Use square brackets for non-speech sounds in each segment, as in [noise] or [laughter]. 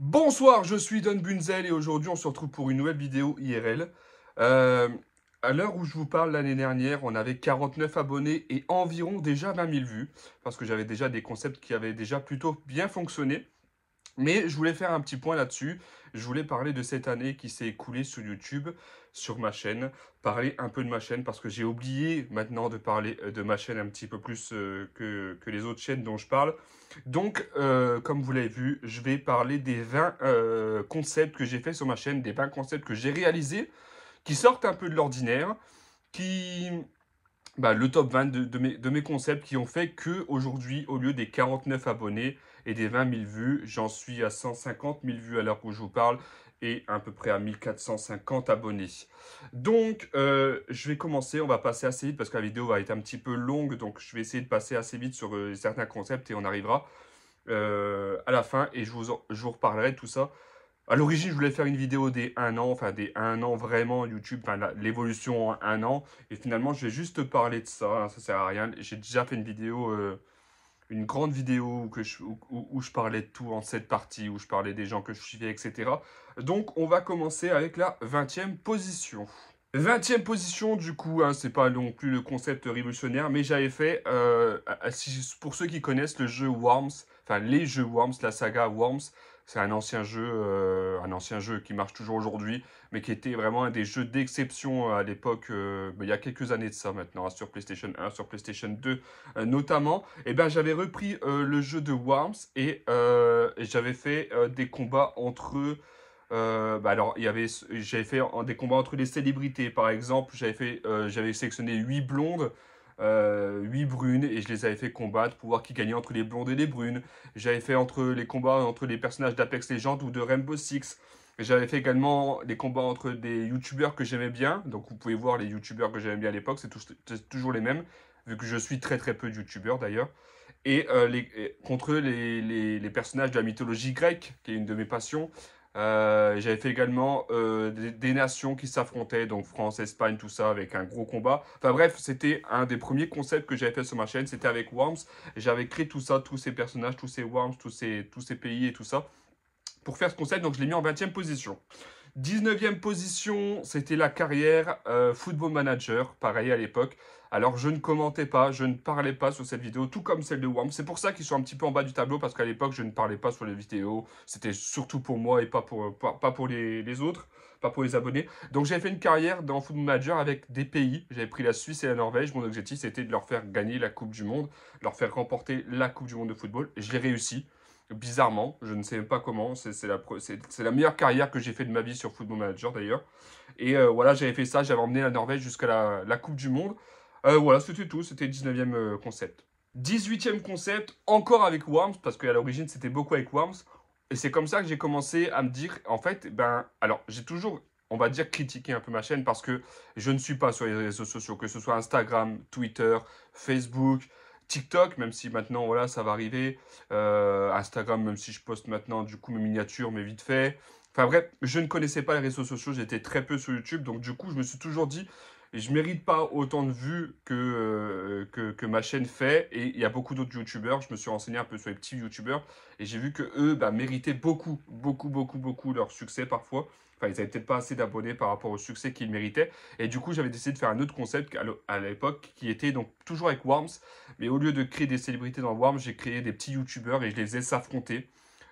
Bonsoir, je suis Don Bunzel et aujourd'hui on se retrouve pour une nouvelle vidéo IRL. Euh, à l'heure où je vous parle, l'année dernière, on avait 49 abonnés et environ déjà 20 000 vues. Parce que j'avais déjà des concepts qui avaient déjà plutôt bien fonctionné. Mais je voulais faire un petit point là-dessus. Je voulais parler de cette année qui s'est écoulée sur YouTube, sur ma chaîne. Parler un peu de ma chaîne parce que j'ai oublié maintenant de parler euh, de ma chaîne un petit peu plus euh, que, les autres chaînes dont je parle. Donc, euh, comme vous l'avez vu, je vais parler des 20 concepts que j'ai fait sur ma chaîne, des 20 concepts que j'ai réalisés, qui sortent un peu de l'ordinaire, qui... Bah, le top 20 de, mes, de mes concepts qui ont fait que aujourd'hui, au lieu des 49 abonnés, et des 20 000 vues. J'en suis à 150 000 vues à l'heure où je vous parle et à peu près à 1450 abonnés. Donc, euh, je vais commencer, on va passer assez vite parce que la vidéo va être un petit peu longue, donc je vais essayer de passer assez vite sur euh, certains concepts et on arrivera euh, à la fin et je vous, je vous reparlerai de tout ça. À l'origine, je voulais faire une vidéo des 1 an, enfin des 1 an vraiment YouTube, enfin l'évolution en 1 an. Et finalement, je vais juste parler de ça, hein, ça sert à rien. J'ai déjà fait une vidéo une grande vidéo où, je parlais de tout en cette partie, où je parlais des gens que je suivais, etc. Donc, on va commencer avec la 20e position. 20e position, du coup, hein, c'est pas non plus le concept révolutionnaire, mais j'avais fait, euh, pour ceux qui connaissent le jeu Worms, enfin les jeux Worms, la saga Worms, c'est un ancien jeu, euh, un ancien jeu qui marche toujours aujourd'hui, mais qui était vraiment un des jeux d'exception euh, à l'époque, euh, il y a quelques années de ça maintenant, hein, sur PlayStation 1, sur PlayStation 2 notamment. Et eh ben j'avais repris le jeu de Worms et, j'avais fait des combats entre bah alors, j'avais fait des combats entre les célébrités, par exemple, j'avais j'avais sélectionné 8 blondes, euh, 8 brunes et je les avais fait combattre pour voir qui gagnait entre les blondes et les brunes. J'avais fait entre les combats entre les personnages d'Apex Legends ou de Rainbow Six. J'avais fait également des combats entre des youtubeurs que j'aimais bien. Donc vous pouvez voir les youtubeurs que j'aimais bien à l'époque, c'est toujours les mêmes, vu que je suis très très peu de youtubeurs d'ailleurs. Et, euh, contre les, personnages de la mythologie grecque, qui est une de mes passions. Euh, j'avais fait également euh, des, nations qui s'affrontaient, donc France, Espagne, tout ça, avec un gros combat. Enfin bref, c'était un des premiers concepts que j'avais fait sur ma chaîne, c'était avec Worms. J'avais créé tout ça, tous ces personnages, tous ces Worms, tous ces, tous ces pays et tout ça, pour faire ce concept, donc je l'ai mis en 20e position. 19e position, c'était la carrière euh, Football Manager, pareil à l'époque. Alors je ne commentais pas, je ne parlais pas sur cette vidéo, tout comme celle de Worm. C'est pour ça qu'ils sont un petit peu en bas du tableau, parce qu'à l'époque je ne parlais pas sur les vidéos. C'était surtout pour moi et pas pour, pas, pour les, autres, pas pour les abonnés. Donc j'ai fait une carrière dans Football Manager avec des pays. J'avais pris la Suisse et la Norvège. Mon objectif c'était de leur faire gagner la Coupe du Monde, leur faire remporter la Coupe du Monde de football. Je l'ai réussi bizarrement, je ne sais pas comment, c'est la, meilleure carrière que j'ai fait de ma vie sur Football Manager d'ailleurs. Et euh, voilà, j'avais fait ça, j'avais emmené la Norvège jusqu'à la, Coupe du Monde. Euh, voilà, c'était tout, c'était le 19e euh, concept. 18e concept, encore avec Worms, parce qu'à l'origine c'était beaucoup avec Worms. Et c'est comme ça que j'ai commencé à me dire, en fait, ben, alors j'ai toujours, on va dire, critiqué un peu ma chaîne parce que je ne suis pas sur les réseaux sociaux, que ce soit Instagram, Twitter, Facebook, TikTok, même si maintenant, voilà, ça va arriver. Euh, Instagram, même si je poste maintenant, du coup, mes miniatures, mais vite fait. Enfin bref, je ne connaissais pas les réseaux sociaux, j'étais très peu sur YouTube. Donc du coup, je me suis toujours dit, je mérite pas autant de vues que, euh, que, ma chaîne fait. Et il y a beaucoup d'autres youtubeurs. Je me suis renseigné un peu sur les petits youtubeurs. Et j'ai vu que eux bah, méritaient beaucoup, beaucoup, beaucoup, beaucoup leur succès parfois. Enfin, ils n'avaient peut-être pas assez d'abonnés par rapport au succès qu'ils méritaient. Et du coup, j'avais décidé de faire un autre concept à l'époque qui était donc toujours avec Worms. Mais au lieu de créer des célébrités dans Worms, j'ai créé des petits youtubeurs et je les faisais s'affronter.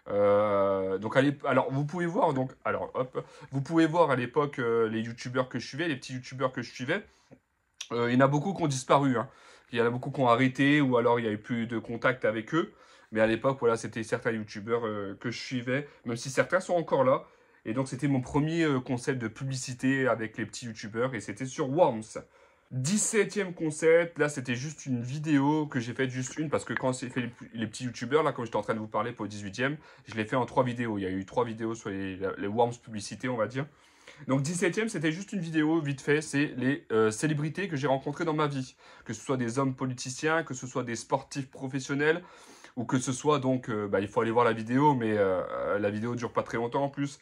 Euh, donc, alors, vous pouvez voir, donc, alors, hop, vous pouvez voir à l'époque euh, les youtubeurs que je suivais, les petits youtubeurs que je suivais. Euh, il y en a beaucoup qui ont disparu. Hein. Il y en a beaucoup qui ont arrêté ou alors il n'y avait plus de contact avec eux. Mais à l'époque, voilà, c'était certains youtubeurs que je suivais, même si certains sont encore là. Et donc, c'était mon premier concept de publicité avec les petits youtubeurs et c'était sur Worms. 17e concept, là c'était juste une vidéo que j'ai faite juste une parce que quand j'ai fait les, petits youtubeurs, là quand j'étais en train de vous parler pour le 18e, je l'ai fait en trois vidéos. Il y a eu trois vidéos sur les, Worms publicités on va dire. Donc 17e c'était juste une vidéo vite fait, c'est les euh, célébrités que j'ai rencontrées dans ma vie. Que ce soit des hommes politiciens, que ce soit des sportifs professionnels, ou que ce soit donc, euh, bah, il faut aller voir la vidéo, mais euh, la vidéo dure pas très longtemps en plus,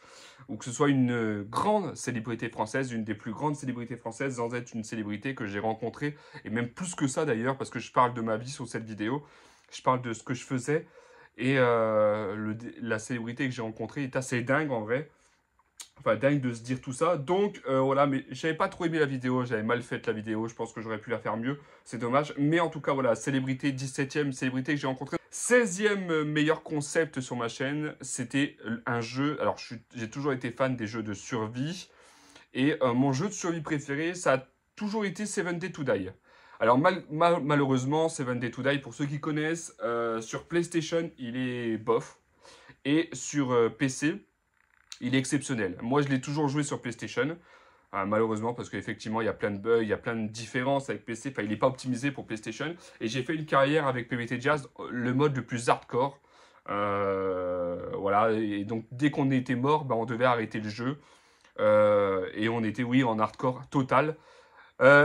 ou que ce soit une grande célébrité française, une des plus grandes célébrités françaises, sans être une célébrité que j'ai rencontrée, et même plus que ça d'ailleurs, parce que je parle de ma vie sur cette vidéo, je parle de ce que je faisais, Et la célébrité que j'ai rencontrée est assez dingue en vrai. Enfin, dingue de se dire tout ça. Donc, euh, voilà, mais j'avais pas trop aimé la vidéo. J'avais mal fait la vidéo. Je pense que j'aurais pu la faire mieux. C'est dommage. Mais en tout cas, voilà, célébrité, 17ème célébrité que j'ai rencontrée. 16e meilleur concept sur ma chaîne, c'était un jeu. Alors, j'ai toujours été fan des jeux de survie. Et euh, mon jeu de survie préféré, ça a toujours été Seven Day to Die. Alors malheureusement, Seven Day to Die, pour ceux qui connaissent, euh, sur PlayStation, il est bof. Et sur PC, il est exceptionnel. Moi, je l'ai toujours joué sur PlayStation. Euh, malheureusement, parce qu'effectivement, il y a plein de bugs, il y a plein de différences avec PC. Enfin, il n'est pas optimisé pour PlayStation. Et j'ai fait une carrière avec PvT Jazz, le mode le plus hardcore. Euh, voilà, et donc dès qu'on était mort, ben, on devait arrêter le jeu. Euh, et on était, oui, en hardcore total.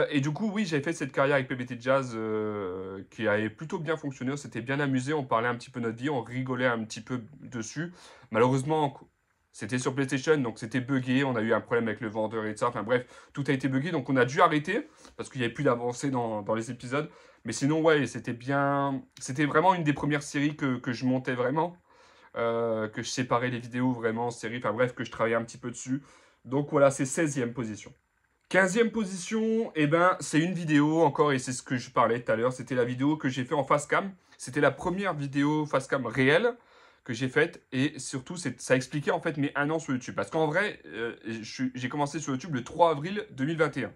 et du coup, oui, j'ai fait cette carrière avec PBT Jazz qui avait plutôt bien fonctionné. On s'était bien amusé, on parlait un petit peu de notre vie, on rigolait un petit peu dessus. Malheureusement, c'était sur PlayStation, donc c'était buggé. On a eu un problème avec le vendeur et tout ça. Enfin bref, tout a été buggé. Donc on a dû arrêter parce qu'il n'y avait plus d'avancée dans, les épisodes. Mais sinon, ouais, c'était bien. C'était vraiment une des premières séries que, je montais vraiment. Euh, que je séparais les vidéos vraiment en série. Enfin bref, que je travaillais un petit peu dessus. Donc voilà, c'est 16e position. 15e position, eh ben, c'est une vidéo encore, et c'est ce que je parlais tout à l'heure. C'était la vidéo que j'ai fait en face cam. C'était la première vidéo face cam réelle que j'ai faite et surtout ça expliquait en fait mes un an sur YouTube. Parce qu'en vrai, euh, j'ai commencé sur YouTube le 3 avril 2021.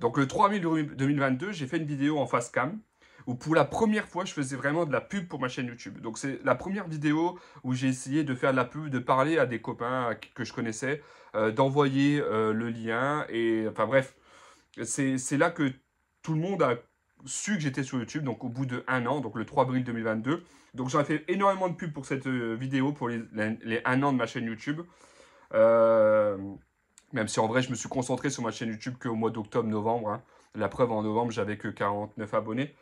Donc le 3 avril 2022, j'ai fait une vidéo en face cam où pour la première fois, je faisais vraiment de la pub pour ma chaîne YouTube. Donc c'est la première vidéo où j'ai essayé de faire de la pub, de parler à des copains que je connaissais, euh, d'envoyer euh, le lien. Et enfin bref, c'est là que tout le monde a su que j'étais sur YouTube, donc au bout de un an, donc le 3 avril 2022. Donc j'aurais fait énormément de pubs pour cette euh, vidéo, pour les, les, un an de ma chaîne YouTube. Euh, même si en vrai, je me suis concentré sur ma chaîne YouTube qu'au mois d'octobre-novembre. Hein. La preuve, en novembre, j'avais que 49 abonnés.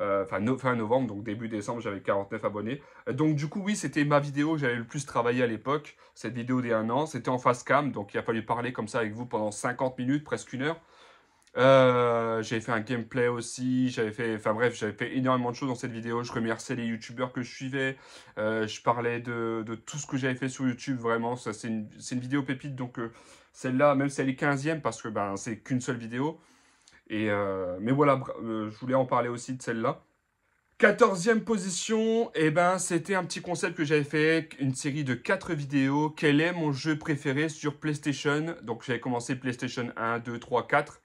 Euh, enfin, fin novembre, donc début décembre, j'avais 49 abonnés. donc du coup, oui, c'était ma vidéo que j'avais le plus travaillé à l'époque. Cette vidéo des un an, c'était en face cam, donc il a fallu parler comme ça avec vous pendant 50 minutes, presque une heure. Euh, j'avais fait un gameplay aussi, j'avais fait, enfin bref, j'avais fait énormément de choses dans cette vidéo. Je remerciais les youtubeurs que je suivais. Euh, je parlais de, de, tout ce que j'avais fait sur YouTube, vraiment. Ça, c'est une, une, vidéo pépite, donc euh, celle-là, même si elle est 15e, parce que ben, c'est qu'une seule vidéo. Et, mais voilà, je voulais en parler aussi de celle-là. 14e position, eh ben, c'était un petit concept que j'avais fait, une série de 4 vidéos. Quel est mon jeu préféré sur PlayStation? Donc j'avais commencé PlayStation 1, 2, 3, 4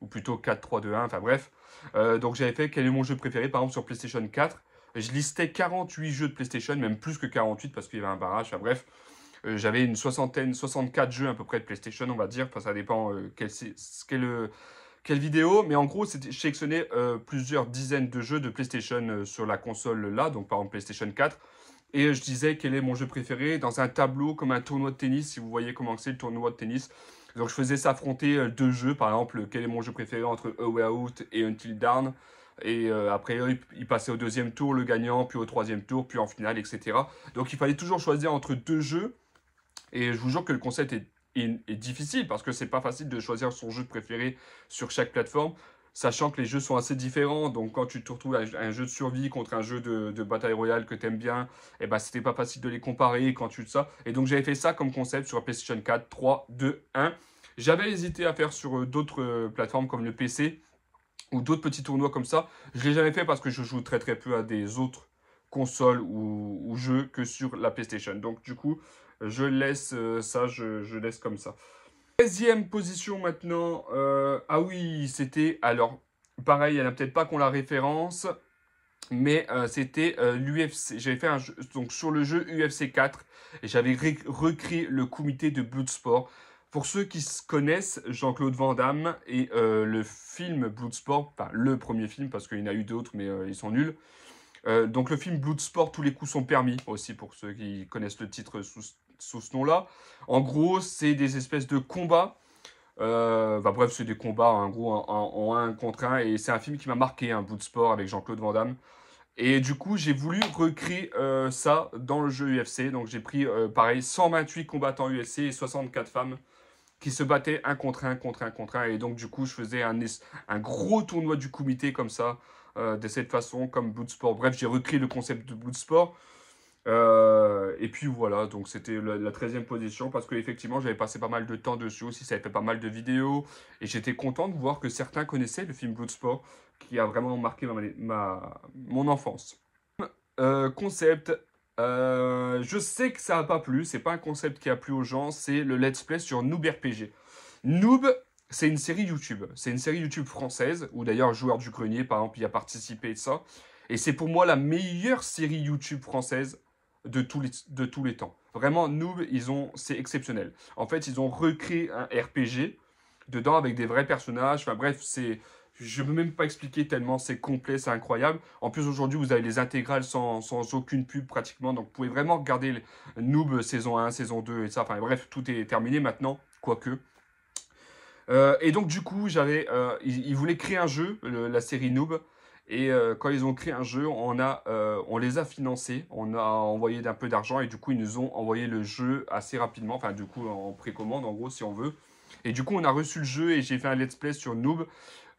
ou plutôt 4, 3, 2, 1, enfin bref. Euh, donc j'avais fait quel est mon jeu préféré, par exemple sur PlayStation 4. Je listais 48 jeux de PlayStation, même plus que 48 parce qu'il y avait un barrage, enfin bref. Euh, j'avais une soixantaine, 64 jeux à peu près de PlayStation, on va dire. Enfin, ça dépend euh, quel, quel, quelle vidéo. Mais en gros, je sélectionnais plusieurs dizaines de jeux de PlayStation sur la console là, donc par exemple PlayStation 4. Et je disais quel est mon jeu préféré dans un tableau comme un tournoi de tennis, si vous voyez comment c'est le tournoi de tennis. Donc je faisais s'affronter euh, deux jeux, par exemple, quel est mon jeu préféré entre A Way Out et Until Dawn? Et euh, après, il passait au deuxième tour, le gagnant, puis au troisième tour, puis en finale, etc. Donc il fallait toujours choisir entre deux jeux. Et je vous jure que le concept est, est difficile parce que c'est pas facile de choisir son jeu préféré sur chaque plateforme sachant que les jeux sont assez différents. Donc, quand tu te retrouves à un jeu de survie contre un jeu de, bataille royale que tu aimes bien, et eh ben, c'était pas facile de les comparer quand tu ça. Et donc, j'avais fait ça comme concept sur PlayStation 4, 3, 2, 1. J'avais hésité à faire sur euh, d'autres euh, plateformes comme le PC ou d'autres petits tournois comme ça. Je l'ai jamais fait parce que je joue très très peu à des autres consoles ou, jeux que sur la PlayStation. Donc, du coup, je laisse euh, ça, je, laisse comme ça. 13e position maintenant. Ah oui, c'était... Alors, pareil, il n'y en a peut-être pas qu'on la référence. Mais c'était l'UFC. J'avais fait un jeu, donc sur le jeu UFC 4. Et j'avais recréé le comité de Bloodsport. Pour ceux qui se connaissent, Jean-Claude Van Damme et le film Bloodsport, enfin le premier film parce qu'il y en a eu d'autres mais ils sont nuls. donc le film Bloodsport, tous les coups sont permis aussi pour ceux qui connaissent le titre sous, sous ce nom-là. En gros, c'est des espèces de combats. Euh, bah, bref, c'est des combats en gros en, un contre un. Et c'est un film qui m'a marqué, un bout de sport avec Jean-Claude Van Damme. Et du coup, j'ai voulu recréer euh, ça dans le jeu UFC. Donc j'ai pris, euh, pareil, 128 combattants UFC et 64 femmes qui se battaient un contre un, contre un, contre un. Et donc du coup, je faisais un, un gros tournoi du comité comme ça, de cette façon, comme Bloodsport. Bref, j'ai recréé le concept de Bloodsport. Euh, et puis voilà, donc c'était la, 13e position parce que effectivement j'avais passé pas mal de temps dessus aussi, ça avait fait pas mal de vidéos et j'étais content de voir que certains connaissaient le film Bloodsport qui a vraiment marqué ma, mon enfance. Euh, concept, euh, je sais que ça n'a pas plu, c'est pas un concept qui a plu aux gens, c'est le let's play sur Noob RPG. Noob, c'est une série YouTube, c'est une série YouTube française où d'ailleurs Joueur du Grenier par exemple y a participé et ça. Et c'est pour moi la meilleure série YouTube française de tous les, de tous temps. Vraiment, Noob, c'est exceptionnel. En fait, ils ont recréé un RPG dedans avec des vrais personnages. Enfin bref, c'est, je ne peux même pas expliquer tellement c'est complet, c'est incroyable. En plus, aujourd'hui, vous avez les intégrales sans, sans, aucune pub pratiquement. Donc, vous pouvez vraiment regarder Noob saison 1, saison 2 et ça. Enfin bref, tout est terminé maintenant, quoique. Euh, et donc, du coup, j'avais, euh, ils, voulaient créer un jeu, la série Noob. Et euh, quand ils ont créé un jeu, on, a, on les a financés, on a envoyé d'un peu d'argent et du coup ils nous ont envoyé le jeu assez rapidement, enfin du coup en précommande en gros si on veut. Et du coup on a reçu le jeu et j'ai fait un let's play sur Noob,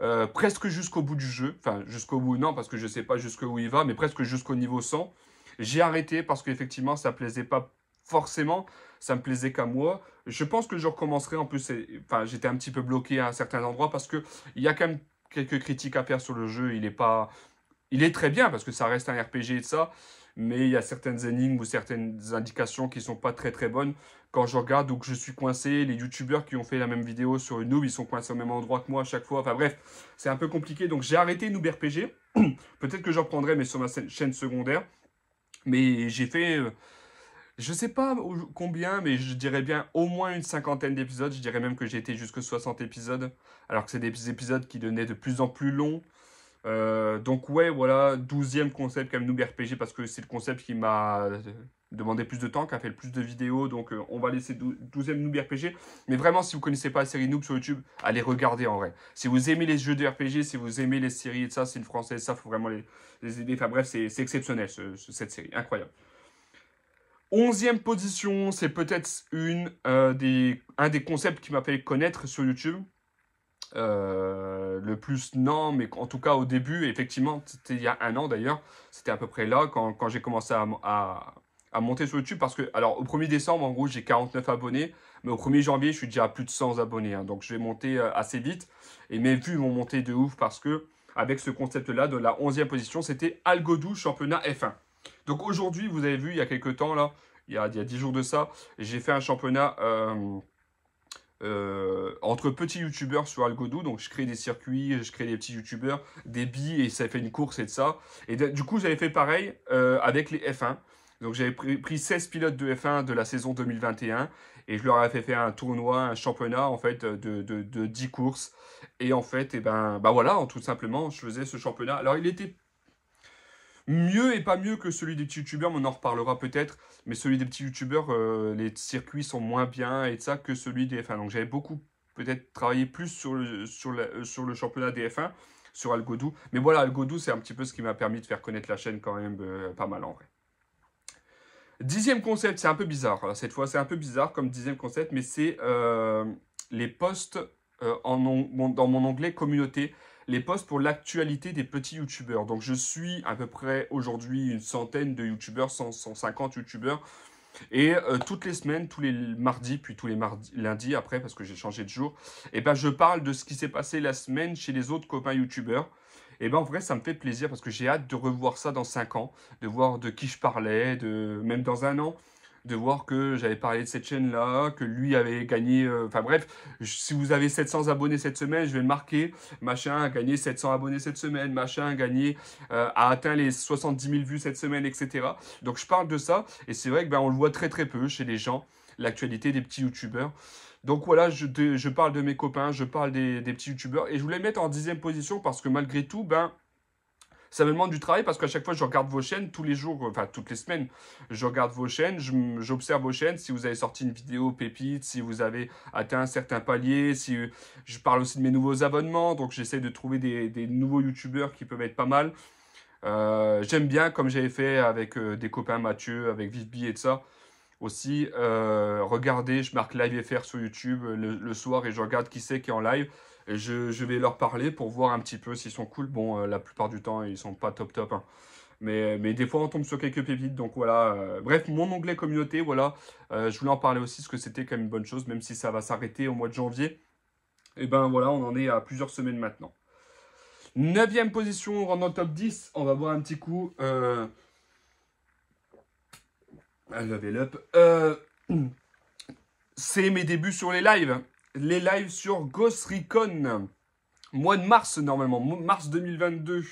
euh, presque jusqu'au bout du jeu, enfin jusqu'au bout non parce que je sais pas jusqu'où il va, mais presque jusqu'au niveau 100. J'ai arrêté parce qu'effectivement ça plaisait pas forcément, ça me plaisait qu'à moi. Je pense que je recommencerai en plus, enfin j'étais un petit peu bloqué à un certain endroit parce que il y a quand même quelques critiques à faire sur le jeu. Il est pas, il est très bien parce que ça reste un RPG et ça, mais il y a certaines énigmes ou certaines indications qui sont pas très très bonnes. Quand je regarde, donc je suis coincé. Les youtubeurs qui ont fait la même vidéo sur une noob, ils sont coincés au même endroit que moi à chaque fois. Enfin bref, c'est un peu compliqué. Donc j'ai arrêté Noob RPG. [clears throat] Peut-être que je reprendrai, mais sur ma chaîne secondaire. Mais j'ai fait, euh, je sais pas combien, mais je dirais bien au moins une cinquantaine d'épisodes. Je dirais même que j'ai été jusque 60 épisodes. Alors que c'est des épisodes qui devenaient de plus en plus longs. Euh, donc ouais, voilà, 12e concept comme Noob RPG parce que c'est le concept qui m'a demandé plus de temps, qui a fait le plus de vidéos. Donc euh, on va laisser 12e Noob RPG. Mais vraiment, si vous connaissez pas la série Noob sur YouTube, allez regarder en vrai. Si vous aimez les jeux de RPG, si vous aimez les séries et ça, c'est une française, ça, faut vraiment les, aider. Enfin bref, c'est exceptionnel cette série, incroyable. Onzième position, c'est peut-être une euh, des, un des concepts qui m'a fait connaître sur YouTube. Euh, le plus, non, mais en tout cas au début, effectivement, c'était il y a un an d'ailleurs, c'était à peu près là quand, j'ai commencé à, à, monter sur YouTube. Parce que, alors au 1er décembre, en gros, j'ai 49 abonnés, mais au 1er janvier, je suis déjà à plus de 100 abonnés. Hein. donc je vais monter euh, assez vite. Et mes vues vont monter de ouf parce que, avec ce concept-là, de la 11e position, c'était Algodou championnat F1. Donc aujourd'hui, vous avez vu, il y a quelques temps, là, il y a, il y a 10 jours de ça, j'ai fait un championnat euh, euh, entre petits youtubeurs sur Algodou. Donc je crée des circuits, je crée des petits youtubeurs, des billes et ça fait une course et de ça. Et du coup, j'avais fait pareil euh, avec les F1. Donc j'avais pris, 16 pilotes de F1 de la saison 2021 et je leur avais fait faire un tournoi, un championnat en fait de, de, 10 courses. Et en fait, et eh ben, bah voilà, tout simplement, je faisais ce championnat. Alors il était mieux et pas mieux que celui des petits youtubeurs, mais on en reparlera peut-être. Mais celui des petits youtubeurs, euh, les circuits sont moins bien et ça que celui des F1. Donc j'avais beaucoup peut-être travaillé plus sur le, sur, euh, sur le championnat des F1, sur Algodou. Mais voilà, Algodou, c'est un petit peu ce qui m'a permis de faire connaître la chaîne quand même euh, pas mal en vrai. Dixième concept, c'est un peu bizarre. cette fois, c'est un peu bizarre comme dixième concept, mais c'est les posts en, dans mon onglet communauté les posts pour l'actualité des petits youtubeurs. Donc je suis à peu près aujourd'hui une centaine de youtubeurs, 150 youtubeurs. Et euh, toutes les semaines, tous les mardis, puis tous les lundis après, parce que j'ai changé de jour, et eh ben je parle de ce qui s'est passé la semaine chez les autres copains youtubeurs. Et eh ben en vrai, ça me fait plaisir parce que j'ai hâte de revoir ça dans 5 ans, de voir de qui je parlais, de même dans un an de voir que j'avais parlé de cette chaîne-là, que lui avait gagné... Euh, enfin bref, si vous avez 700 abonnés cette semaine, je vais le marquer. Machin a gagné 700 abonnés cette semaine, machin a gagné, euh, a atteint les 70 000 vues cette semaine, etc. Donc je parle de ça, et c'est vrai que ben, on le voit très très peu chez les gens, l'actualité des petits youtubeurs. Donc voilà, je, parle de mes copains, je parle des, des petits youtubeurs, et je voulais mettre en dixième position parce que malgré tout, ben ça me demande du travail parce qu'à chaque fois, je regarde vos chaînes tous les jours, enfin toutes les semaines, je regarde vos chaînes, j'observe vos chaînes, si vous avez sorti une vidéo pépite, si vous avez atteint un certain palier, si je parle aussi de mes nouveaux abonnements, donc j'essaie de trouver des, nouveaux youtubeurs qui peuvent être pas mal. Euh, j'aime bien, comme j'avais fait avec euh, des copains Mathieu, avec Vivbi et de ça, aussi, euh, regardez, je marque live FR sur YouTube le soir et je regarde qui c'est qui est en live je, vais leur parler pour voir un petit peu s'ils sont cool. Bon, euh, la plupart du temps, ils sont pas top top. Hein. Mais, mais des fois, on tombe sur quelques pépites. Donc voilà. euh, bref, mon onglet communauté, voilà. Euh, je voulais en parler aussi, parce que c'était quand même une bonne chose, même si ça va s'arrêter au mois de janvier. Et ben voilà, on en est à plusieurs semaines maintenant. Neuvième position, on rentre dans le top 10. On va voir un petit coup. Euh... un Level up. Euh, C'est mes débuts sur les lives. Les lives sur Ghost Recon. Mois de mars, normalement. Mars 2022.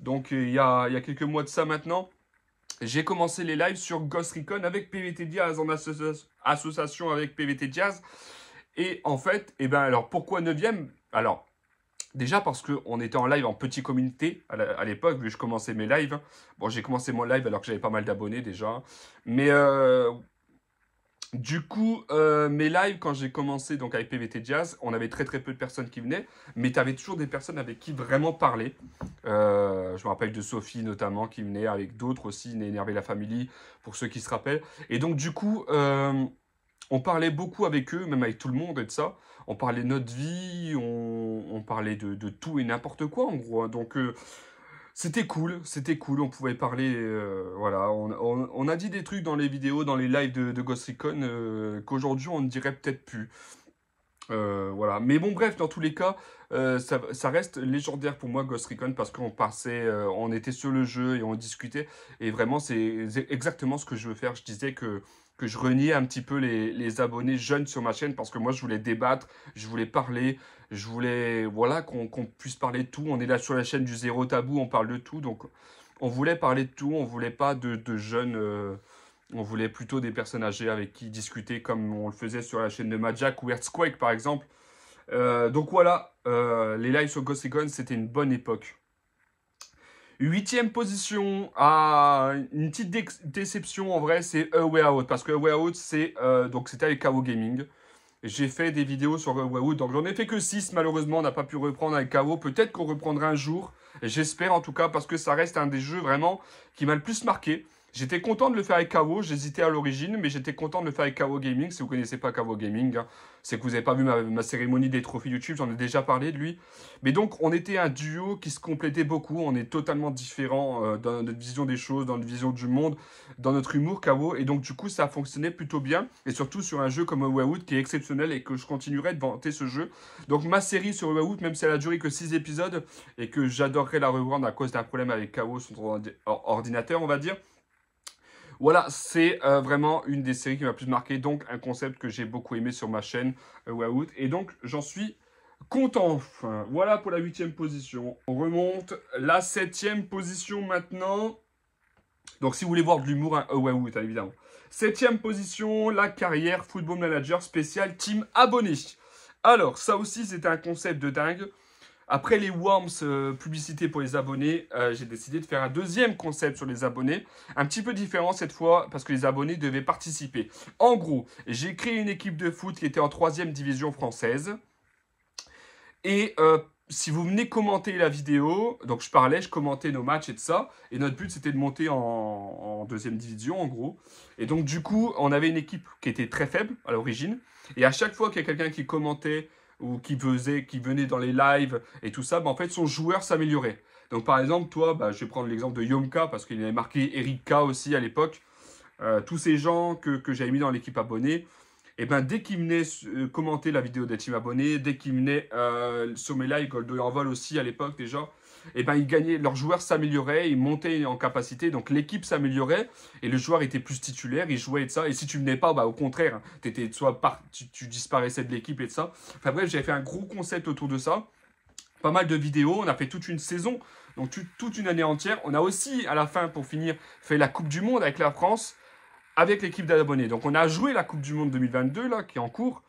Donc, euh, il y a, il y a quelques mois de ça maintenant. J'ai commencé les lives sur Ghost Recon avec PVT Jazz en associa- association avec PVT Jazz. Et en fait, eh ben alors pourquoi 9ème Alors, déjà parce qu'on était en live en petite communauté à l'époque, vu que je commençais mes lives. Bon, j'ai commencé mon live alors que j'avais pas mal d'abonnés déjà. Mais euh, du coup, euh, mes lives, quand j'ai commencé donc avec PVT Jazz, on avait très très peu de personnes qui venaient, mais tu avais toujours des personnes avec qui vraiment parler. Euh, je me rappelle de Sophie notamment qui venait avec d'autres aussi, Énerver la Family, pour ceux qui se rappellent. Et donc du coup, on parlait beaucoup avec eux, même avec tout le monde et de ça. On parlait de notre vie, on, parlait de, tout et n'importe quoi en gros. hein. Donc euh, c'était cool, c'était cool. On pouvait parler, euh, voilà. On a dit des trucs dans les vidéos, dans les lives de, de Ghost Recon euh, qu'aujourd'hui on ne dirait peut-être plus. Euh, voilà. Mais bon, bref, dans tous les cas, euh, ça, reste légendaire pour moi, Ghost Recon, parce qu'on passait, euh, on était sur le jeu et on discutait. Et vraiment, c'est exactement ce que je veux faire. Je disais que, je reniais un petit peu les, les abonnés jeunes sur ma chaîne, parce que moi, je voulais débattre, je voulais parler, je voulais, voilà, qu'on puisse parler de tout. On est là sur la chaîne du Zéro Tabou, on parle de tout. Donc, on voulait parler de tout, on voulait pas de jeunes. On voulait plutôt des personnes âgées avec qui discuter comme on le faisait sur la chaîne de Majak ou Earthquake par exemple. Euh, donc voilà, euh, les lives sur Ghost c'était une bonne époque. Huitième position, à une petite dé- déception en vrai, c'est A Way Out. Parce que A Way Out, euh, c'était avec KO Gaming. J'ai fait des vidéos sur A Way Out, donc j'en ai fait que 6 malheureusement, on n'a pas pu reprendre avec KO. Peut-être qu'on reprendra un jour, j'espère en tout cas, parce que ça reste un des jeux vraiment qui m'a le plus marqué. J'étais content de le faire avec KO, j'hésitais à l'origine, mais j'étais content de le faire avec KO Gaming. Si vous connaissez pas KO Gaming, hein, c'est que vous n'avez pas vu ma, cérémonie des trophées YouTube, j'en ai déjà parlé de lui. Mais donc, on était un duo qui se complétait beaucoup, on est totalement différents euh, dans notre vision des choses, dans notre vision du monde, dans notre humour, KO. Et donc, du coup, ça fonctionnait plutôt bien, et surtout sur un jeu comme Awaywood qui est exceptionnel et que je continuerai de vanter ce jeu. Donc, ma série sur Awaywood, même si elle a duré que 6 épisodes, et que j'adorerais la reprendre à cause d'un problème avec KO sur son ordi- or- ordinateur, on va dire. Voilà, c'est euh, vraiment une des séries qui m'a plus marqué, donc un concept que j'ai beaucoup aimé sur ma chaîne euh, Wawood, et donc j'en suis content. Voilà pour la huitième position. On remonte la septième position maintenant. Donc si vous voulez voir de l'humour, hein, Wawood, évidemment. Septième position, la carrière Football Manager spécial Team Abonné. Alors, ça aussi, c'était un concept de dingue. Après les Worms, euh, publicité pour les abonnés, euh, j'ai décidé de faire un deuxième concept sur les abonnés. Un petit peu différent cette fois, parce que les abonnés devaient participer. En gros, j'ai créé une équipe de foot qui était en troisième division française. Et euh, si vous venez commenter la vidéo, donc je parlais, je commentais nos matchs et de ça, et notre but c'était de monter en, en deuxième division en gros. Et donc du coup, on avait une équipe qui était très faible à l'origine, et à chaque fois qu'il y a quelqu'un qui commentait ou qui faisait, qui venait dans les lives et tout ça, bah, en fait son joueur s'améliorait. Donc par exemple, toi, bah, je vais prendre l'exemple de Yomka parce qu'il avait marqué Eric K aussi à l'époque. Euh, tous ces gens que, que j'avais mis dans l'équipe abonnée, et ben dès qu'ils venaient euh, commenter la vidéo des teams abonnés, dès qu'ils venaient euh, sur mes lives, Goldo et Envol aussi à l'époque déjà, et ben ils gagnaient, leurs joueurs s'amélioraient, ils montaient en capacité, donc l'équipe s'améliorait et le joueur était plus titulaire, il jouait et de ça. Et si tu venais pas, bah au contraire, t'étais soit par, tu, tu disparaissais de l'équipe et de ça. Enfin bref, j'avais fait un gros concept autour de ça, pas mal de vidéos, on a fait toute une saison, donc toute une année entière. On a aussi à la fin, pour finir, fait la Coupe du Monde avec la France avec l'équipe d'abonnés. Donc on a joué la Coupe du Monde 2022 là, qui est en cours,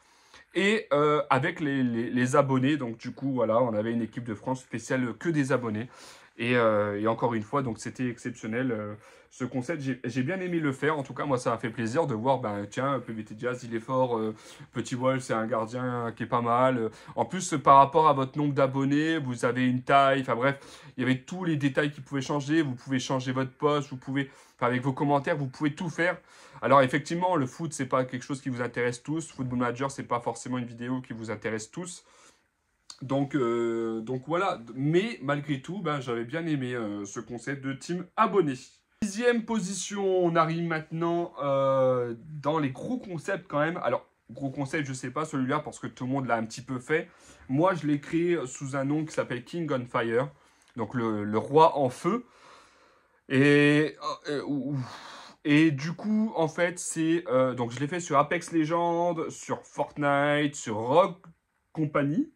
et euh, avec les, abonnés. Donc du coup, voilà, on avait une équipe de France spéciale que des abonnés. Et, euh, et encore une fois, donc c'était exceptionnel euh, ce concept. J'ai bien aimé le faire. En tout cas, moi, ça m'a fait plaisir de voir, ben tiens, PVT Jazz, il est fort. euh, Petit Wall, c'est un gardien qui est pas mal. En plus, par rapport à votre nombre d'abonnés, vous avez une taille. Enfin bref, il y avait tous les détails qui pouvaient changer. Vous pouvez changer votre poste, vous pouvez, avec vos commentaires, vous pouvez tout faire. Alors effectivement, le foot, c'est pas quelque chose qui vous intéresse tous. Football Manager, c'est pas forcément une vidéo qui vous intéresse tous. Donc, euh, voilà, mais malgré tout, ben, j'avais bien aimé euh, ce concept de team abonné. Dixième position, on arrive maintenant euh, dans les gros concepts quand même. Alors, gros concept, je sais pas celui-là parce que tout le monde l'a un petit peu fait. Moi, je l'ai créé sous un nom qui s'appelle King on Fire, donc le, roi en feu. Et, et du coup, en fait, c'est donc je l'ai fait sur Apex Legends, sur Fortnite, sur Rogue Company.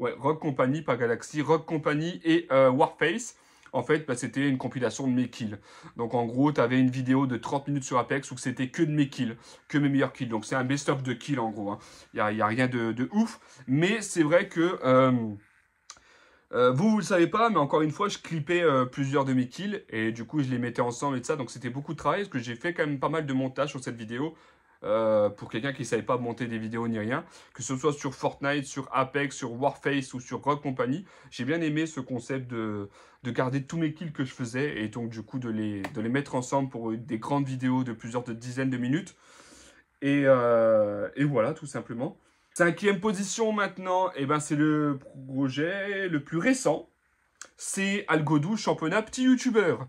Ouais, Rogue Company, pas Galaxy, Rogue Company et euh, Warface. En fait, bah, c'était une compilation de mes kills. Donc en gros, tu avais une vidéo de 30 minutes sur Apex où c'était que de mes kills, que mes meilleurs kills. Donc c'est un best-of de kills en gros. Il hein. n'y a, rien de, ouf. Mais c'est vrai que... Euh, euh, vous, vous le savez pas, mais encore une fois, je clippais plusieurs de mes kills et du coup, je les mettais ensemble et tout ça. Donc, c'était beaucoup de travail parce que j'ai fait quand même pas mal de montage sur cette vidéo. Euh, pour quelqu'un qui savait pas monter des vidéos ni rien, que ce soit sur Fortnite, sur Apex, sur Warface ou sur Rock Company. J'ai bien aimé ce concept de, de, garder tous mes kills que je faisais et donc du coup de les, mettre ensemble pour des grandes vidéos de plusieurs dizaines de minutes. Euh, et voilà, tout simplement. Cinquième position maintenant, et eh ben c'est le projet le plus récent. C'est Algodou, championnat petit youtubeur.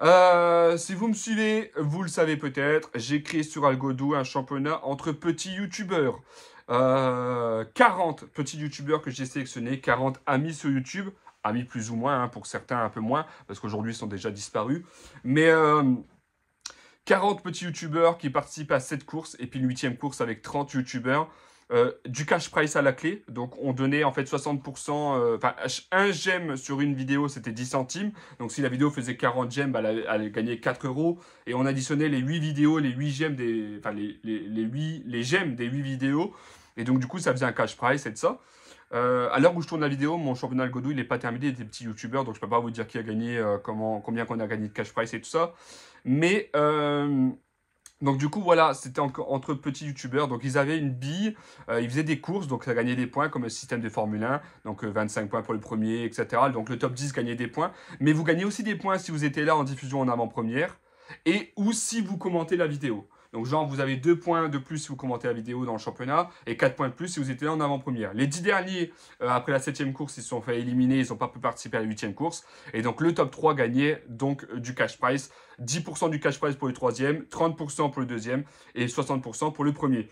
Euh, si vous me suivez, vous le savez peut-être, j'ai créé sur Algodou un championnat entre petits youtubeurs. 40 euh, petits youtubeurs que j'ai sélectionnés, 40 amis sur YouTube, amis plus ou moins, hein, pour certains un peu moins, parce qu'aujourd'hui ils sont déjà disparus. Mais 40 euh, petits youtubeurs qui participent à cette course, et puis une huitième course avec 30 youtubeurs. Euh, du cash price à la clé. Donc, on donnait en fait 60%, euh, enfin, un j'aime sur une vidéo, c'était 10 centimes. Donc, si la vidéo faisait 40 j'aime, bah, elle, allait gagner 4 euros. Et on additionnait les 8 vidéos, les 8 j'aime des, enfin, les, les, les, 8, les j'aime des 8 vidéos. Et donc, du coup, ça faisait un cash price et de ça. Euh, à l'heure où je tourne la vidéo, mon championnat Godou, il n'est pas terminé, il y a des petits youtubeurs, donc je peux pas vous dire qui a gagné, comment, combien qu'on a gagné de cash price et tout ça. Mais donc du coup, voilà, c'était entre petits youtubeurs. Donc ils avaient une bille, euh, ils faisaient des courses, donc ça gagnait des points comme le système de Formule 1. Donc 25 euh, points pour le premier, etc. Donc le top 10 gagnait des points. Mais vous gagnez aussi des points si vous étiez là en diffusion en avant-première. Et ou si vous commentez la vidéo. Donc, genre, vous avez 2 points de plus si vous commentez la vidéo dans le championnat et 4 points de plus si vous étiez en avant-première. Les 10 derniers, euh, après la 7 course, ils se sont fait éliminer, ils n'ont pas pu participer à la 8 course. Et donc, le top 3 gagnait donc euh, du cash price. 10% du cash price pour le troisième, 30% pour le deuxième et 60% pour le premier.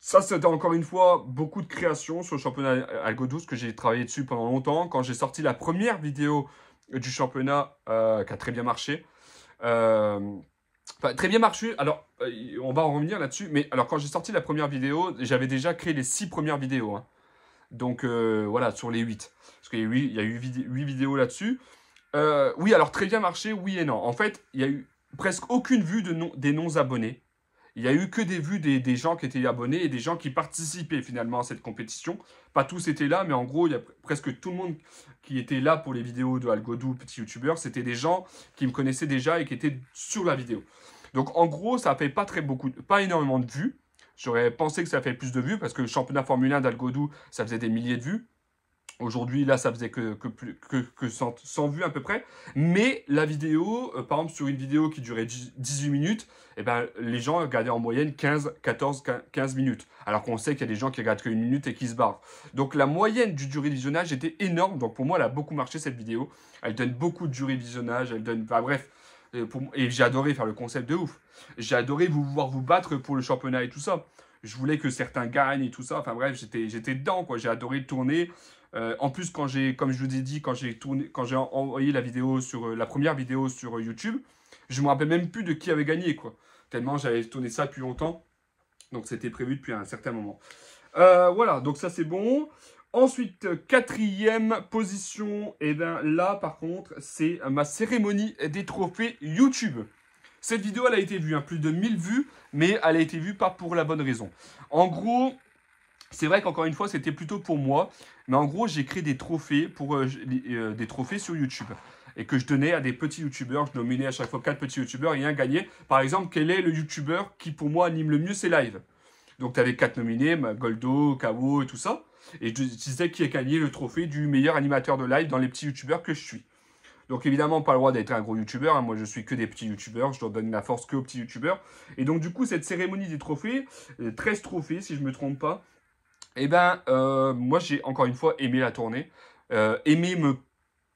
Ça, c'était encore une fois beaucoup de création sur le championnat Algo 12 que j'ai travaillé dessus pendant longtemps. Quand j'ai sorti la première vidéo du championnat euh, qui a très bien marché, très bien marché. Alors, euh, on va en revenir là-dessus. Mais alors, quand j'ai sorti la première vidéo, j'avais déjà créé les six premières vidéos. Hein. Donc, euh, voilà, sur les 8. Parce qu'il y a eu, il y a eu 8 vidéos là-dessus. Euh, oui, alors, très bien marché, oui et non. En fait, il y a eu presque aucune vue de des non-abonnés. Il n'y a eu que des vues des, gens qui étaient abonnés et des gens qui participaient finalement à cette compétition. Pas tous étaient là, mais en gros, il y a presque tout le monde qui était là pour les vidéos de Algodou, petit youtubeur. C'était des gens qui me connaissaient déjà et qui étaient sur la vidéo. Donc en gros, ça fait pas très beaucoup, pas énormément de vues. J'aurais pensé que ça fait plus de vues parce que le championnat Formule 1 d'Algodou, ça faisait des milliers de vues. Aujourd'hui, là, ça faisait que, que, que, 100, vues à peu près. Mais la vidéo, euh, par exemple, sur une vidéo qui durait 18 minutes, eh ben, les gens regardaient en moyenne 15, 14, 15 minutes. Alors qu'on sait qu'il y a des gens qui regardent qu'une minute et qui se barrent. Donc la moyenne du durée de visionnage était énorme. Donc pour moi, elle a beaucoup marché cette vidéo. Elle donne beaucoup de durée de visionnage. Elle donne. Enfin bref. Et, et j'ai adoré faire le concept de ouf. J'ai adoré vous voir vous battre pour le championnat et tout ça. Je voulais que certains gagnent et tout ça. Enfin bref, j'étais dedans. J'ai adoré tourner. Euh, en plus, quand j'ai, comme je vous ai dit, quand j'ai tourné, quand j'ai envoyé la vidéo sur euh, la première vidéo sur euh, YouTube, je me rappelle même plus de qui avait gagné, quoi. Tellement j'avais tourné ça depuis longtemps. Donc c'était prévu depuis un certain moment. voilà, donc ça c'est bon. Ensuite, quatrième position, et eh bien là par contre, c'est ma cérémonie des trophées YouTube. Cette vidéo, elle a été vue, hein, plus de 1000 vues, mais elle a été vue pas pour la bonne raison. En gros, c'est vrai qu'encore une fois, c'était plutôt pour moi. Mais en gros, j'ai créé des trophées pour euh, euh, des trophées sur YouTube. Et que je donnais à des petits youtubeurs. Je nominais à chaque fois quatre petits youtubeurs et un gagné. Par exemple, quel est le youtubeur qui pour moi anime le mieux ses lives? Donc tu avais quatre nominés, Goldo, Kawo et tout ça. Et je disais qui a gagné le trophée du meilleur animateur de live dans les petits youtubeurs que je suis. Donc évidemment, pas le droit d'être un gros youtubeur. Hein. Moi, je suis que des petits youtubeurs. Je dois donner la force que aux petits youtubeurs. Et donc, du coup, cette cérémonie des trophées, 13 euh, trophées, si je ne me trompe pas, Eh ben, euh, moi, j'ai encore une fois aimé la tournée, euh, aimé me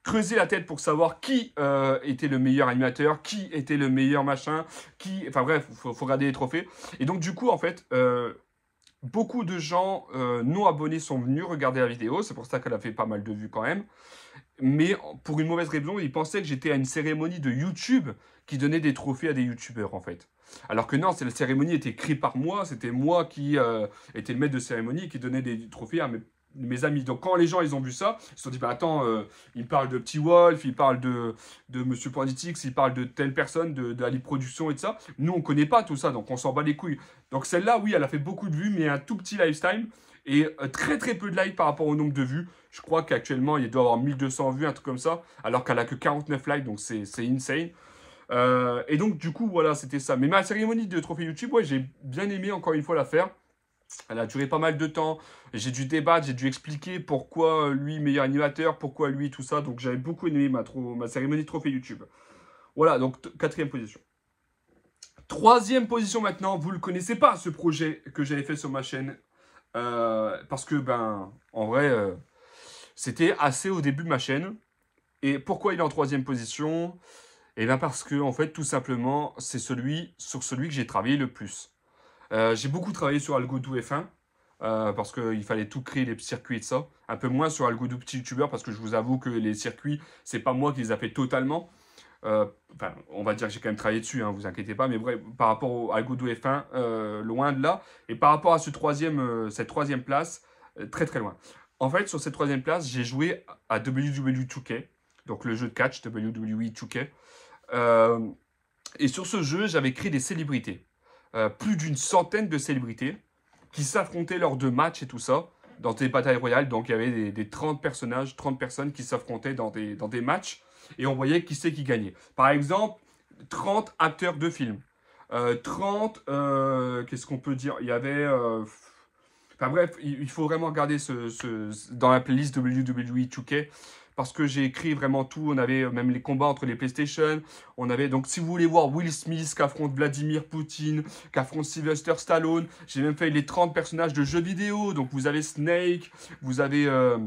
creuser la tête pour savoir qui euh, était le meilleur animateur, qui était le meilleur machin, qui... Enfin bref, faut, faut, regarder les trophées. Et donc du coup, en fait, beaucoup de gens euh, non abonnés sont venus regarder la vidéo. C'est pour ça qu'elle a fait pas mal de vues quand même. Mais pour une mauvaise raison, ils pensaient que j'étais à une cérémonie de YouTube qui donnait des trophées à des YouTubeurs en fait. Alors que non, la cérémonie était créée par moi, c'était moi qui euh, était le maître de cérémonie qui donnait des trophées à mes mes amis. Donc quand les gens ils ont vu ça, ils se sont dit bah attends, euh, il parle de Petit Wolf, il parle de, de Monsieur Politics, il parle de telle personne, de, de Production et de ça. Nous on connaît pas tout ça, donc on s'en bat les couilles. Donc celle-là, oui, elle a fait beaucoup de vues, mais un tout petit lifetime et euh, très très peu de likes par rapport au nombre de vues. Je crois qu'actuellement il doit avoir 1200 vues, un truc comme ça, alors qu'elle a que 49 likes, donc c'est insane. Euh, et donc du coup voilà, c'était ça. Mais ma cérémonie de trophée YouTube, ouais, j'ai bien aimé encore une fois la faire. Elle a duré pas mal de temps. J'ai dû débattre, j'ai dû expliquer pourquoi lui meilleur animateur, pourquoi lui tout ça. Donc j'avais beaucoup aimé ma, cérémonie trophée YouTube. Voilà, donc quatrième position. Troisième position maintenant, vous ne le connaissez pas ce projet que j'avais fait sur ma chaîne. Euh, parce que, ben, en vrai, euh, c'était assez au début de ma chaîne. Et pourquoi il est en troisième position? Eh bien parce que, en fait, tout simplement, c'est celui sur celui que j'ai travaillé le plus. Euh, j'ai beaucoup travaillé sur Algodoo F1 euh, parce qu'il fallait tout créer, les circuits et tout ça. Un peu moins sur Algodoo Petit YouTuber parce que je vous avoue que les circuits, c'est pas moi qui les ai fait totalement. Euh, enfin, on va dire que j'ai quand même travaillé dessus, hein, vous inquiétez pas, mais par rapport au Algodoo F1, loin de là. Et par rapport à ce troisième, cette troisième place, très très loin. En fait, sur cette troisième place, j'ai joué à WWE 2K, donc le jeu de catch WWE 2K. et sur ce jeu, j'avais créé des célébrités. Euh, plus d'une centaine de célébrités qui s'affrontaient lors de matchs et tout ça, dans des batailles royales. Donc il y avait des, 30 personnages, 30 personnes qui s'affrontaient dans des, dans des matchs et on voyait qui c'est qui gagnait. Par exemple, 30 acteurs de films. 30, euh, euh, qu'est-ce qu'on peut dire? Il y avait... Enfin bref, il, faut vraiment regarder ce, ce, dans la playlist WWE 2K parce que j'ai écrit vraiment tout. On avait même les combats entre les PlayStation. On avait donc, si vous voulez voir Will Smith qui affronte Vladimir Poutine, qui affronte Sylvester Stallone, j'ai même fait les 30 personnages de jeux vidéo. Donc, vous avez Snake, vous avez euh,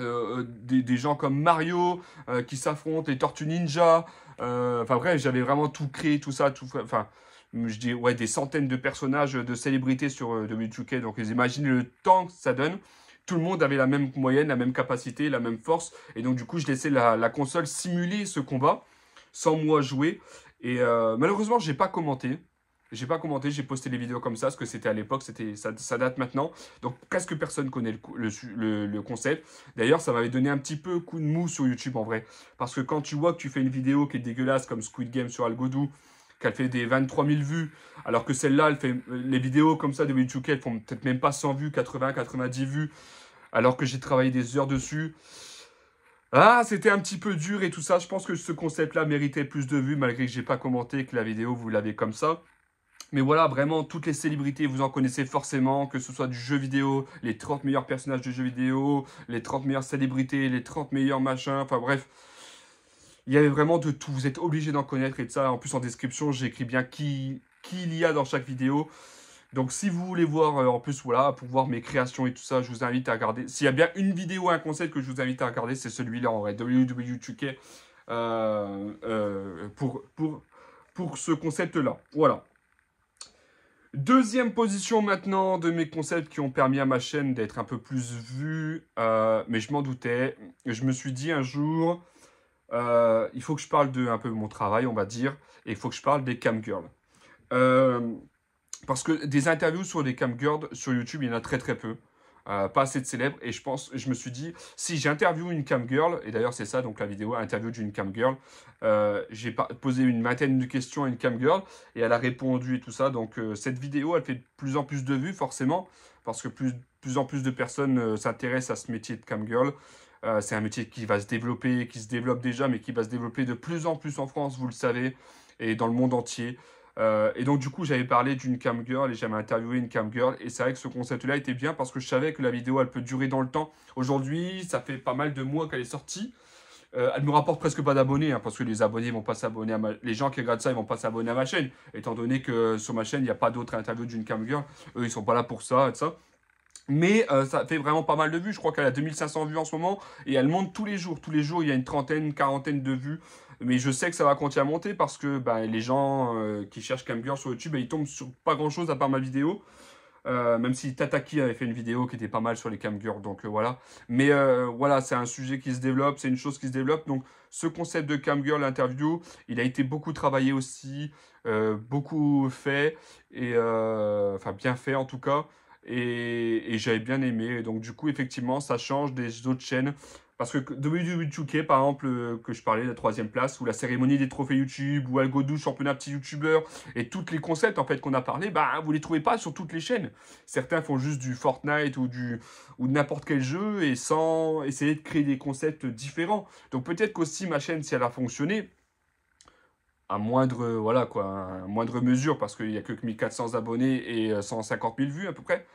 euh, des, gens comme Mario euh, qui s'affrontent, les Tortues Ninja. Enfin, bref, j'avais vraiment tout créé, tout ça. Enfin, je dis, ouais, des centaines de personnages de célébrités sur WWE Donc, vous imaginez le temps que ça donne tout le monde avait la même moyenne, la même capacité, la même force. Et donc, du coup, je laissais la, console simuler ce combat sans moi jouer. Et euh, malheureusement, j'ai pas commenté. J'ai pas commenté, j'ai posté les vidéos comme ça, parce que c'était à l'époque, c'était ça, date maintenant. Donc presque personne connaît le, concept. D'ailleurs, ça m'avait donné un petit peu coup de mou sur YouTube en vrai. Parce que quand tu vois que tu fais une vidéo qui est dégueulasse comme Squid Game sur Algodoo, qu'elle fait des 23 000 vues, alors que celle-là, elle fait les vidéos comme ça de YouTube, elles font peut-être même pas 100 vues, 80, 90 vues alors que j'ai travaillé des heures dessus. Ah, c'était un petit peu dur et tout ça. Je pense que ce concept-là méritait plus de vues, malgré que j'ai pas commenté que la vidéo, vous l'avez comme ça. Mais voilà, vraiment, toutes les célébrités, vous en connaissez forcément, que ce soit du jeu vidéo, les 30 meilleurs personnages de jeu vidéo, les 30 meilleures célébrités, les 30 meilleurs machins, enfin bref. Il y avait vraiment de tout, vous êtes obligé d'en connaître et de ça. En plus, en description, j'écris bien qui, qui il y a dans chaque vidéo. Donc si vous voulez voir, euh, en plus, voilà, pour voir mes créations et tout ça, je vous invite à regarder. S'il y a bien une vidéo, un concept que je vous invite à regarder, c'est celui-là en vrai, WW2K, euh, euh, pour, pour, pour ce concept-là. Voilà. Deuxième position maintenant de mes concepts qui ont permis à ma chaîne d'être un peu plus vue, mais je m'en doutais. Je me suis dit un jour, il faut que je parle de un peu mon travail, on va dire, et il faut que je parle des camgirls. Euh, parce que des interviews sur les camgirls sur YouTube, il y en a très très peu. Euh, pas assez de célèbres. Et je pense, je me suis dit, si j'interviewe une camgirl, et d'ailleurs c'est ça, donc la vidéo interview d'une camgirl, euh, j'ai posé une vingtaine de questions à une camgirl, et elle a répondu et tout ça. Donc euh, cette vidéo, elle fait de plus en plus de vues, forcément, parce que plus, plus en plus de personnes s'intéressent à ce métier de camgirl. c'est un métier qui va se développer, qui se développe déjà, mais qui va se développer de plus en plus en France, vous le savez, et dans le monde entier. Euh, et donc, du coup, j'avais parlé d'une cam girl et j'avais interviewé une cam girl. Et c'est vrai que ce concept-là était bien parce que je savais que la vidéo, elle peut durer dans le temps. Aujourd'hui, ça fait pas mal de mois qu'elle est sortie. Euh, elle me rapporte presque pas d'abonnés, hein, parce que les abonnés vont pas s'abonner à ma... Les gens qui regardent ça, ils vont pas s'abonner à ma chaîne. Étant donné que sur ma chaîne, il n'y a pas d'autres interviews d'une cam girl. Eux, ils sont pas là pour ça et ça. Mais ça fait vraiment pas mal de vues. Je crois qu'elle a 2500 vues en ce moment. Et elle monte tous les jours. Tous les jours, il y a une trentaine, quarantaine de vues. Mais je sais que ça va continuer à monter parce que bah, les gens qui cherchent Camgirl sur YouTube, bah, ils tombent sur pas grand chose à part ma vidéo. Euh, même si Tataki avait fait une vidéo qui était pas mal sur les camgirls, donc euh, voilà. Mais euh, voilà, c'est un sujet qui se développe, c'est une chose qui se développe. Donc ce concept de camgirl interview, il a été beaucoup travaillé aussi, beaucoup fait, et enfin bien fait en tout cas. Et, et j'avais bien aimé. Donc du coup, effectivement, ça change des autres chaînes parce que WWE2K, par exemple, euh, que je parlais, la troisième place, ou la cérémonie des trophées YouTube, ou Algodou, championnat petit YouTuber, et tous les concepts en fait qu'on a parlé, bah vous les trouvez pas sur toutes les chaînes. Certains font juste du Fortnite ou du ou n'importe quel jeu et sans essayer de créer des concepts différents. Donc peut-être qu'aussi ma chaîne, si elle a fonctionné, à moindre voilà quoi, moindre mesure, parce qu'il n'y a que 1400 abonnés et 150 000 vues à peu près.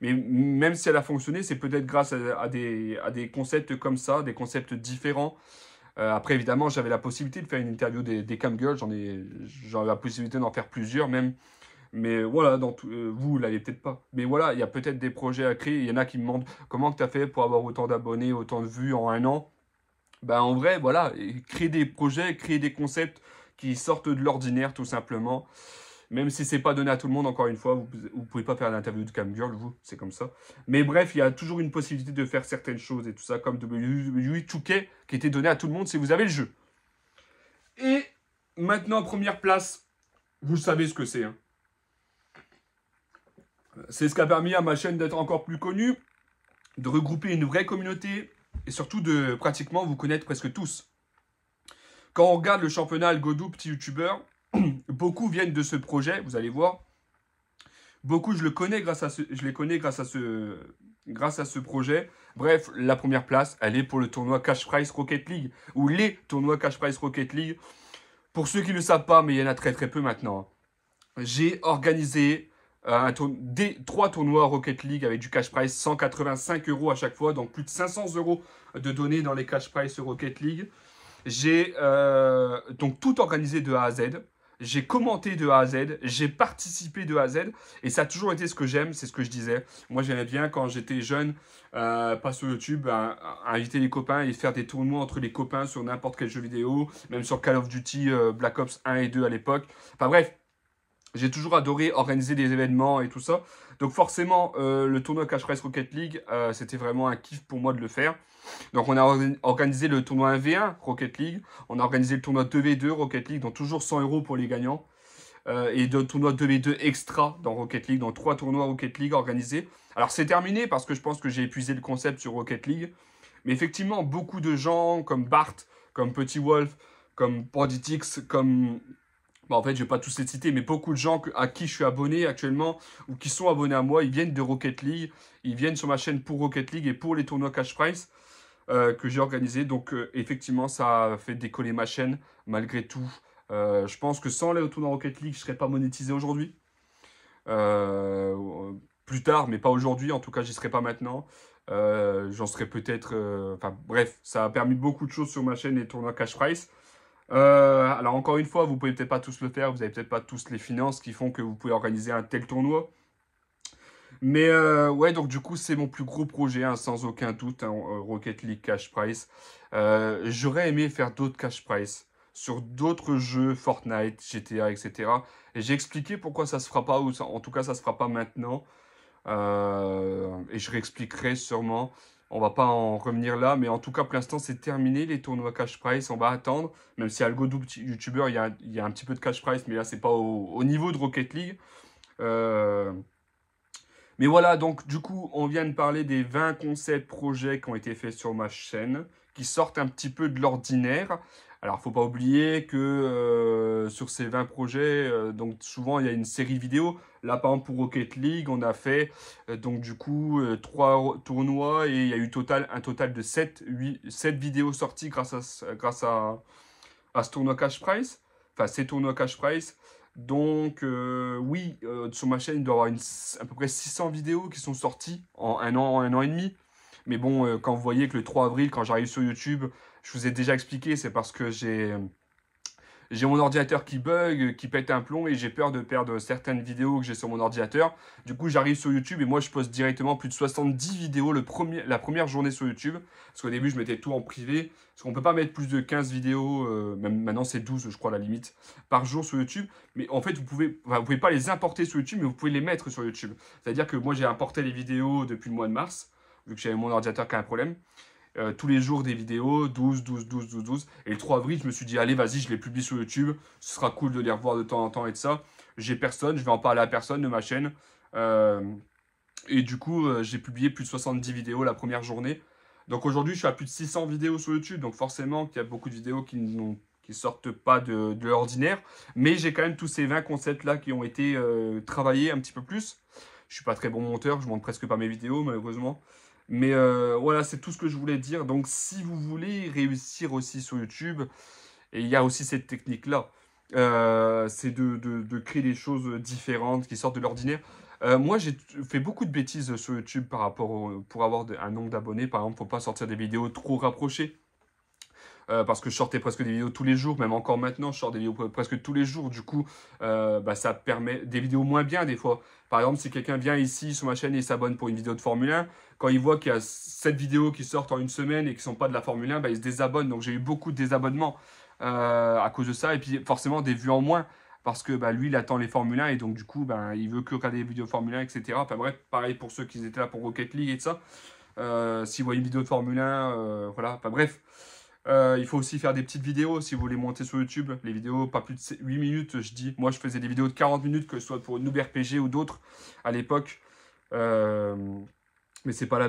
Mais même si elle a fonctionné, c'est peut-être grâce à, des, à, des, concepts comme ça, des concepts différents. Euh, après, évidemment, j'avais la possibilité de faire une interview des, des camgirls. J'en ai, j'avais la possibilité d'en faire plusieurs même. Mais voilà, dans tout, euh, vous l'avez peut-être pas. Mais voilà, il y a peut-être des projets à créer. Il y en a qui me demandent comment tu as fait pour avoir autant d'abonnés, autant de vues en un an? Ben, en vrai, voilà, créer des projets, créer des concepts qui sortent de l'ordinaire, tout simplement. Même si c'est pas donné à tout le monde, encore une fois, vous ne pouvez pas faire l'interview de camgirl, vous, c'est comme ça. Mais bref, il y a toujours une possibilité de faire certaines choses et tout ça, comme WWE 2K, qui était donné à tout le monde si vous avez le jeu. Et maintenant, première place, vous savez ce que c'est. Hein. C'est ce qui a permis à ma chaîne d'être encore plus connue, de regrouper une vraie communauté et surtout de pratiquement vous connaître presque tous. Quand on regarde le championnat Godou, petit youtubeur, [clears throat] beaucoup viennent de ce projet, vous allez voir. Beaucoup, je le connais grâce à je les connais grâce à ce, grâce à ce projet. Bref, la première place, elle est pour le tournoi Cash Price Rocket League ou les tournois Cash Price Rocket League. Pour ceux qui ne le savent pas, mais il y en a très très peu maintenant. J'ai organisé euh, des trois tournois Rocket League avec du cash price 185 euros à chaque fois, donc plus de 500 euros de données dans les cash price Rocket League. J'ai euh, donc tout organisé de A à Z j'ai commenté de A à Z, j'ai participé de A à Z, et ça a toujours été ce que j'aime, c'est ce que je disais. Moi, j'aimais bien quand j'étais jeune, euh, pas sur YouTube, inviter les copains et faire des tournois entre les copains sur n'importe quel jeu vidéo, même sur Call of Duty euh, Black Ops 1 et 2 à l'époque. Enfin bref, j'ai toujours adoré organiser des événements et tout ça. Donc forcément, euh, le tournoi Cash Price Rocket League, euh, c'était vraiment un kiff pour moi de le faire. Donc on a organisé le tournoi 1v1 Rocket League. On a organisé le tournoi 2v2 Rocket League, donc toujours 100 euros pour les gagnants. Euh, et le tournoi 2v2 extra dans Rocket League, dans trois tournois Rocket League organisés. Alors c'est terminé parce que je pense que j'ai épuisé le concept sur Rocket League. Mais effectivement, beaucoup de gens comme Bart, comme Petit Wolf, comme Poditix, comme bah, en fait, je vais pas tous les citer, mais beaucoup de gens à qui je suis abonné actuellement ou qui sont abonnés à moi, ils viennent de Rocket League, ils viennent sur ma chaîne pour Rocket League et pour les tournois Cash Price euh, que j'ai organisés. Donc, euh, effectivement, ça a fait décoller ma chaîne malgré tout. Euh, je pense que sans les tournois Rocket League, je serais pas monétisé aujourd'hui. plus tard, mais pas aujourd'hui. En tout cas, j'y serais pas maintenant. J'en serais peut-être... Enfin, bref, ça a permis beaucoup de choses sur ma chaîne, les tournois Cash Price. Euh, alors encore une fois, vous pouvez peut-être pas tous le faire, vous n'avez peut-être pas tous les finances qui font que vous pouvez organiser un tel tournoi. Mais euh, ouais, donc du coup, c'est mon plus gros projet, hein, sans aucun doute, hein, euh, Rocket League Cash Price. J'aurais aimé faire d'autres Cash Price sur d'autres jeux, Fortnite, GTA, etc. Et j'ai expliqué pourquoi ça se fera pas, ou en tout cas, ça se fera pas maintenant. et je réexpliquerai sûrement. On va pas en revenir là, mais en tout cas, pour l'instant, c'est terminé les tournois cash price. On va attendre, même si Algodou YouTuber, il y a, il y a un petit peu de cash price, mais là, c'est pas au, niveau de Rocket League. Euh, mais voilà, donc du coup, on vient de parler des 20 concepts projets qui ont été faits sur ma chaîne, qui sortent un petit peu de l'ordinaire. Alors, faut pas oublier que euh, sur ces 20 projets, euh, donc souvent il y a une série vidéo. Là, par exemple, pour Rocket League, on a fait euh, donc du coup 3 tournois et il y a eu total, un total de 7, 8, 7 vidéos sorties grâce à, grâce à, à ce tournoi Cash Price. Enfin, ces tournois Cash Price. Donc, oui, sur ma chaîne, il doit y avoir une, à peu près 600 vidéos qui sont sorties en un an, en un an et demi. Mais bon, quand vous voyez que le 3 avril, quand j'arrive sur YouTube, je vous ai déjà expliqué, c'est parce que j'ai j'ai mon ordinateur qui bug, qui pète un plomb et j'ai peur de perdre certaines vidéos que j'ai sur mon ordinateur. Du coup, j'arrive sur YouTube et moi, je poste directement plus de 70 vidéos le premier, la première journée sur YouTube. Parce qu'au début, je mettais tout en privé. Parce qu'on peut pas mettre plus de 15 vidéos, euh, même maintenant c'est 12, je crois, la limite, par jour sur YouTube. Mais en fait, vous pouvez, vous pouvez pas les importer sur YouTube, mais vous pouvez les mettre sur YouTube. C'est-à-dire que moi, j'ai importé les vidéos depuis le mois de mars, vu que j'avais mon ordinateur qui a un problème. Euh, tous les jours des vidéos, 12, 12, 12, 12, 12. Et le 3 avril, je me suis dit, allez, vas-y, je les publie sur YouTube. Ce sera cool de les revoir de temps en temps et de ça. J'ai personne, je vais en parler à personne de ma chaîne. Euh, et du coup, euh, j'ai publié plus de 70 vidéos la première journée. Donc aujourd'hui, je suis à plus de 600 vidéos sur YouTube. Donc forcément, il y a beaucoup de vidéos qui ne sortent pas de, l'ordinaire. Mais j'ai quand même tous ces 20 concepts-là qui ont été travaillés un petit peu plus. Je suis pas très bon monteur, je montre presque pas mes vidéos, malheureusement. Mais euh, voilà, c'est tout ce que je voulais dire. Donc, si vous voulez réussir aussi sur YouTube, et il y a aussi cette technique-là, euh, c'est de, créer des choses différentes qui sortent de l'ordinaire. Euh, moi, j'ai fait beaucoup de bêtises sur YouTube par rapport pour avoir un nombre d'abonnés. Par exemple, faut pas sortir des vidéos trop rapprochées. Euh, parce que je sortais presque des vidéos tous les jours, même encore maintenant, je sors des vidéos presque tous les jours. Du coup, euh, bah, ça permet des vidéos moins bien des fois. Par exemple, si quelqu'un vient ici sur ma chaîne et s'abonne pour une vidéo de Formule 1, quand il voit qu'il y a 7 vidéos qui sortent en une semaine et qui ne sont pas de la Formule 1, bah, il se désabonne. Donc j'ai eu beaucoup de désabonnements euh, à cause de ça. Et puis forcément des vues en moins parce que bah, lui, il attend les Formule 1 et donc du coup, bah, il veut que regarder des vidéos de Formule 1, etc. Enfin bref, pareil pour ceux qui étaient là pour Rocket League et tout ça. S'ils voient une vidéo de Formule 1, voilà. Enfin bref, euh, il faut aussi faire des petites vidéos si vous voulez monter sur YouTube. Les vidéos, pas plus de 8 minutes, je dis. Moi, je faisais des vidéos de 40 minutes, que ce soit pour Noob RPG ou d'autres à l'époque. Euh, mais c'est pas la,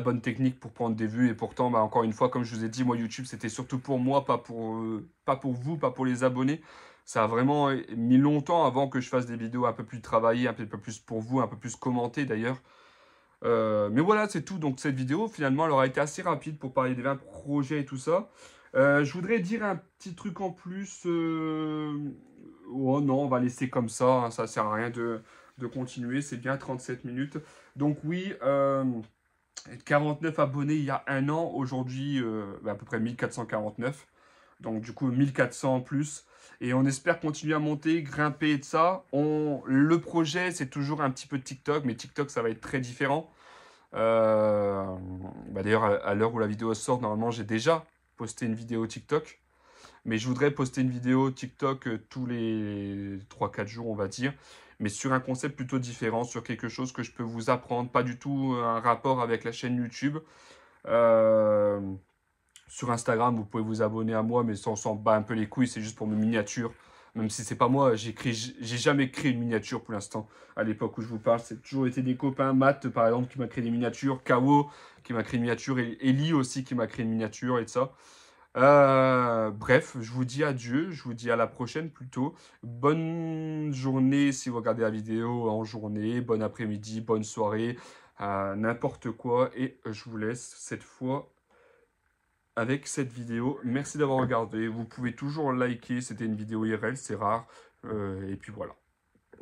bonne technique pour prendre des vues. Et pourtant, bah, encore une fois, comme je vous ai dit, moi, YouTube, c'était surtout pour moi, pas pour, euh, pas pour vous, pas pour les abonnés. Ça a vraiment mis longtemps avant que je fasse des vidéos un peu plus travaillées, un peu plus pour vous, un peu plus commentées d'ailleurs. Euh, mais voilà, c'est tout. Donc cette vidéo, finalement, elle aura été assez rapide pour parler des 20 projets et tout ça. Euh, je voudrais dire un petit truc en plus. Euh, oh non, on va laisser comme ça. Hein, ça sert à rien de, continuer. C'est bien 37 minutes. Donc oui, 49 abonnés il y a un an. Aujourd'hui, bah, à peu près 1449. Donc du coup, 1400 en plus. Et on espère continuer à monter, grimper et de ça. Le projet, c'est toujours un petit peu TikTok, mais TikTok, ça va être très différent. Euh, bah, d'ailleurs, à, l'heure où la vidéo sort, normalement, j'ai déjà posté une vidéo TikTok. Mais je voudrais poster une vidéo TikTok euh, tous les 3-4 jours, on va dire. Mais sur un concept plutôt différent, sur quelque chose que je peux vous apprendre. Pas du tout un rapport avec la chaîne YouTube. Euh, sur Instagram, vous pouvez vous abonner à moi, mais sans s'en bat un peu les couilles, c'est juste pour mes miniatures. Même si c'est pas moi, j'ai jamais créé une miniature pour l'instant. À l'époque où je vous parle, c'est toujours été des copains. Matt, par exemple, qui m'a créé des miniatures. Kawo, qui m'a créé une miniature. Et Ellie aussi, qui m'a créé une miniature et ça. Euh, bref, je vous dis adieu. Je vous dis à la prochaine plutôt. Bonne journée si vous regardez la vidéo en journée. Bon après-midi, bonne soirée. Euh, n'importe quoi. Et je vous laisse cette fois avec cette vidéo. Merci d'avoir regardé. Vous pouvez toujours liker. C'était une vidéo IRL, c'est rare. Euh, et puis voilà.